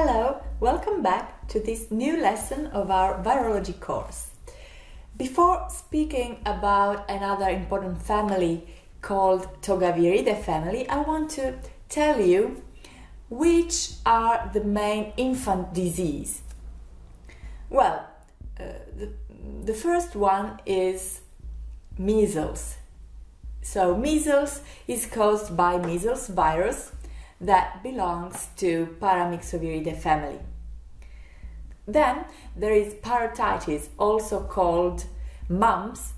Hello, welcome back to this new lesson of our virology course. Before speaking about another important family called Togaviridae family, I want to tell you which are the main infant disease. Well, uh, the, the first one is measles. So, measles is caused by measles virus that belongs to Paramyxoviridae family. Then there is parotitis, also called mumps,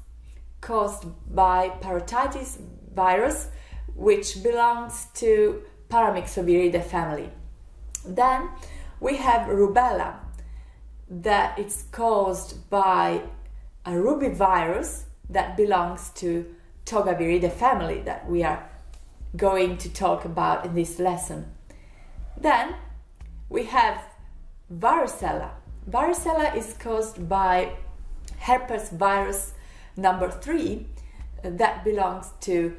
caused by parotitis virus, which belongs to Paramyxoviridae family. Then we have rubella, that is caused by a rubivirus that belongs to Togaviridae family that we are going to talk about in this lesson. Then we have varicella. Varicella is caused by herpes virus number 3 uh, that belongs to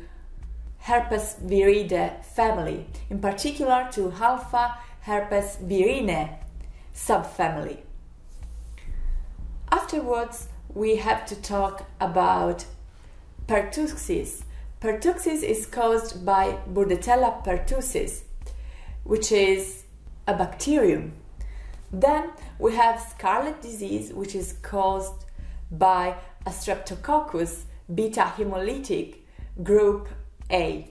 herpes viridae family, in particular to alpha herpes virinae subfamily. Afterwards, we have to talk about pertussis. Pertussis is caused by Bordetella pertussis, which is a bacterium. Then we have scarlet disease, which is caused by a Streptococcus beta hemolytic group A.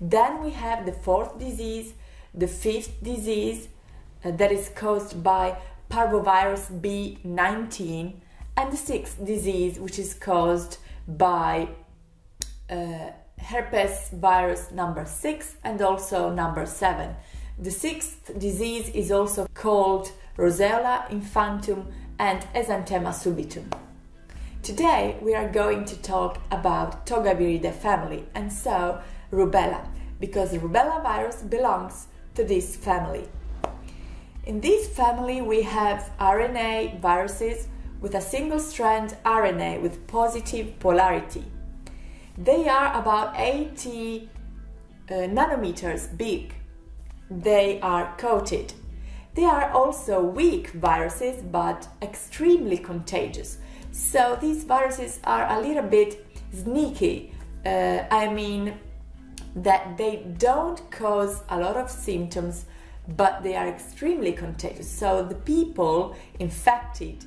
Then we have the fourth disease, the fifth disease, uh, that is caused by parvovirus B19, and the sixth disease, which is caused by uh, herpes virus number 6 and also number 7. The sixth disease is also called Roseola infantum and Exanthema subitum. Today we are going to talk about Togaviridae family and so rubella because rubella virus belongs to this family. In this family we have RNA viruses with a single strand RNA with positive polarity. They are about 80 uh, nanometers big. They are coated. They are also weak viruses but extremely contagious. So these viruses are a little bit sneaky. Uh, I mean that they don't cause a lot of symptoms but they are extremely contagious. So the people infected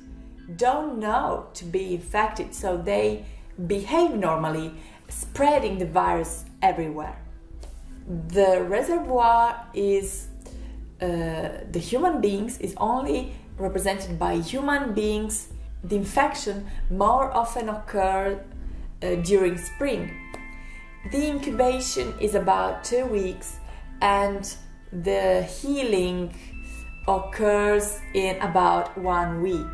don't know to be infected, so they behave normally, spreading the virus everywhere. The reservoir is uh, the human beings is only represented by human beings. The infection more often occurs uh, during spring. The incubation is about two weeks, and the healing occurs in about one week.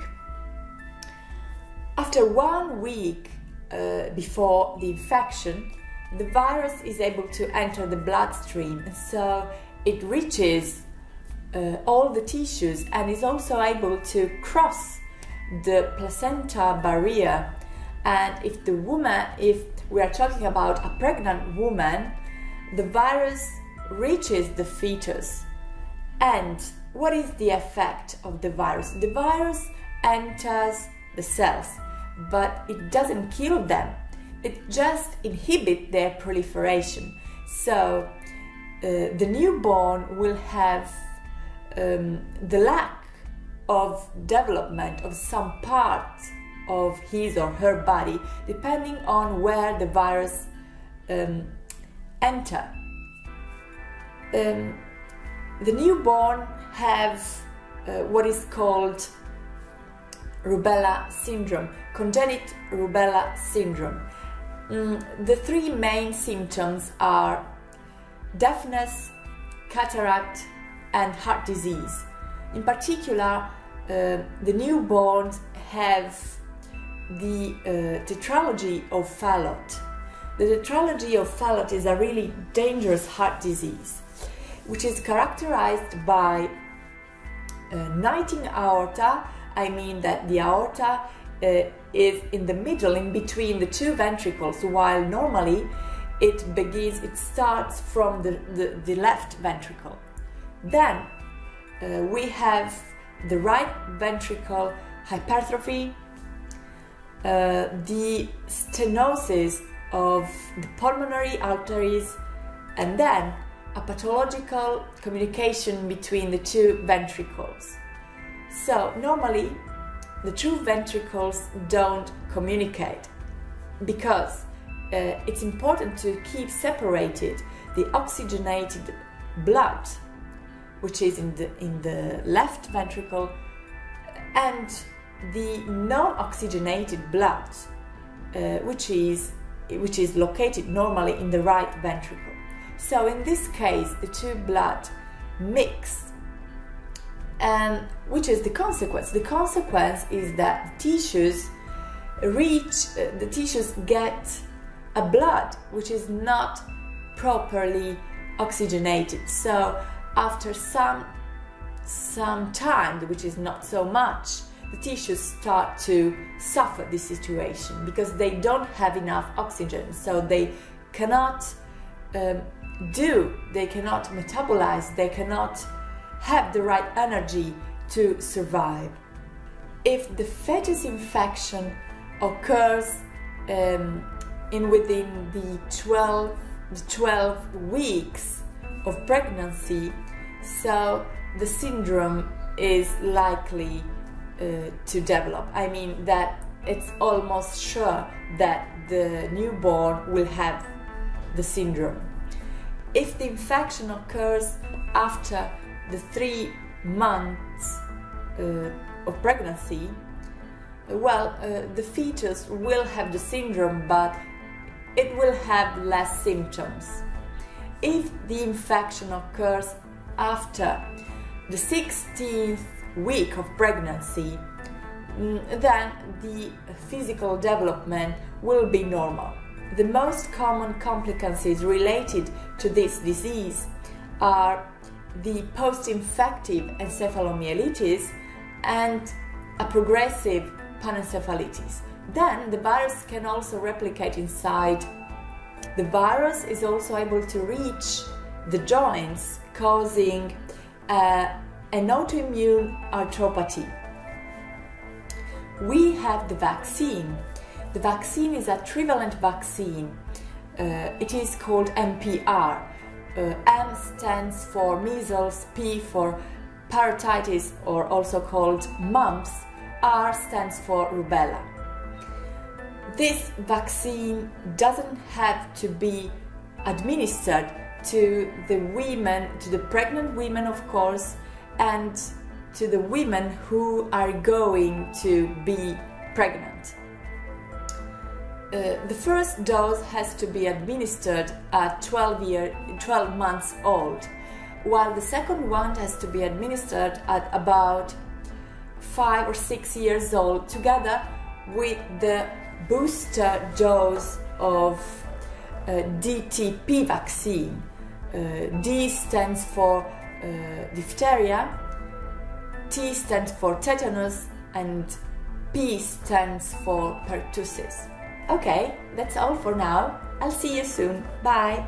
After one week uh, before the infection, the virus is able to enter the bloodstream, so it reaches uh, all the tissues and is also able to cross the placenta barrier. And if the woman, if we are talking about a pregnant woman, the virus reaches the fetus. And what is the effect of the virus? The virus enters the cells, but it doesn't kill them. It just inhibits their proliferation. So uh, the newborn will have um, the lack of development of some part of his or her body, depending on where the virus um, enter. Um, the newborn have uh, what is called rubella syndrome, congenital rubella syndrome. Mm, the three main symptoms are deafness, cataract, and heart disease. In particular, uh, the newborns have the uh, tetralogy of Fallot. The tetralogy of Fallot is a really dangerous heart disease, which is characterized by uh, knighting aorta. I mean that the aorta uh, is in the middle, in between the two ventricles, while normally it begins, it starts from the, the, the left ventricle. Then uh, we have the right ventricle hypertrophy, uh, the stenosis of the pulmonary arteries, and then a pathological communication between the two ventricles. So, normally, the two ventricles don't communicate because uh, it's important to keep separated the oxygenated blood, which is in the, in the left ventricle, and the non-oxygenated blood, uh, which is which is located normally in the right ventricle. So in this case, the two blood mix, and which is the consequence? The consequence is that tissues reach, uh, the tissues get a blood which is not properly oxygenated. So after some some time, which is not so much, the tissues start to suffer this situation because they don't have enough oxygen. So they cannot um, do, they cannot metabolize, they cannot have the right energy to survive. If the fetus infection occurs um, in within the 12, the 12 weeks of pregnancy, so the syndrome is likely uh, to develop. I mean that it's almost sure that the newborn will have the syndrome. If the infection occurs after the three months uh, of pregnancy, well, uh, the fetus will have the syndrome, but it will have less symptoms. If the infection occurs after the 16th week of pregnancy, mm, then the physical development will be normal. The most common complications related to this disease are the post infective encephalomyelitis and a progressive panencephalitis. Then the virus can also replicate inside. The virus is also able to reach the joints, causing uh, an autoimmune arthropathy. We have the vaccine. The vaccine is a trivalent vaccine. Uh, it is called MPR. Uh, M stands for measles, P for parotitis, or also called mumps, R stands for rubella. This vaccine doesn't have to be administered to the women, to the pregnant women, of course, and to the women who are going to be pregnant. Uh, the first dose has to be administered at 12, year, 12 months old, while the second one has to be administered at about five or six years old together with the booster dose of uh, DTP vaccine. Uh, D stands for uh, diphtheria, T stands for tetanus, and P stands for pertussis. Okay, that's all for now. I'll see you soon. Bye.